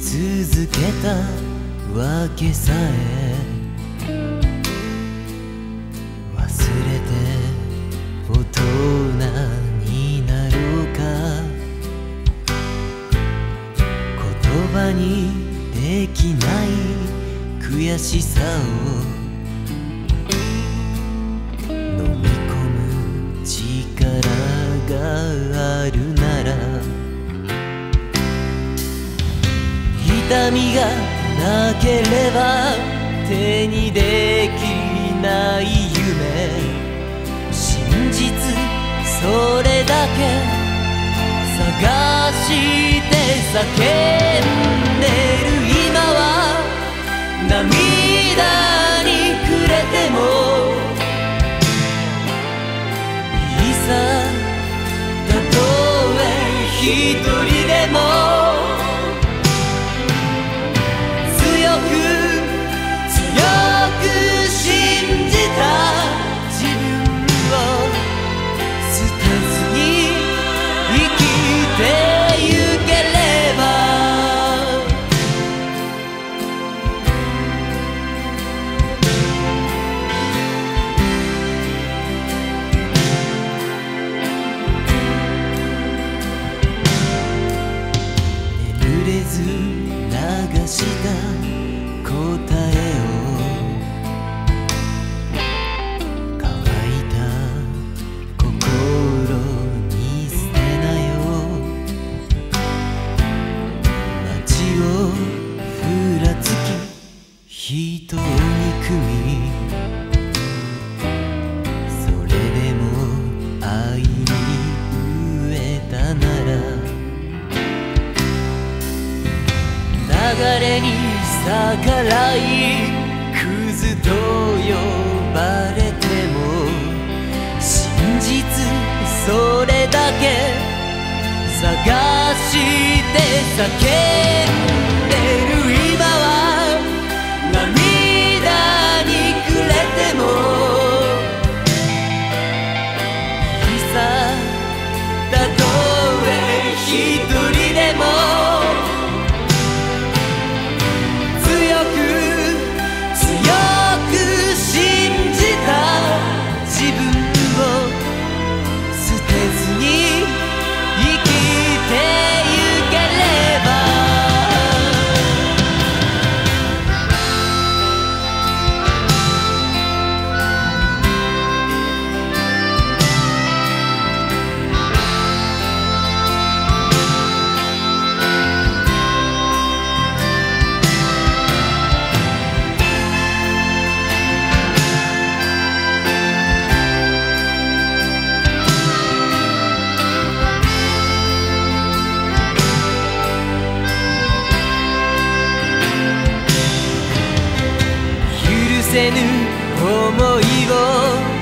続けたわけさえ忘れて大人になろうか。言葉にできない悔しさを飲み込む力がある。痛みがなければ手にできない夢。真実それだけ探して叫んでる今は涙流してれに逆らいクズと呼ばれても真実それだけ探して叫ぶ。せぬ思いを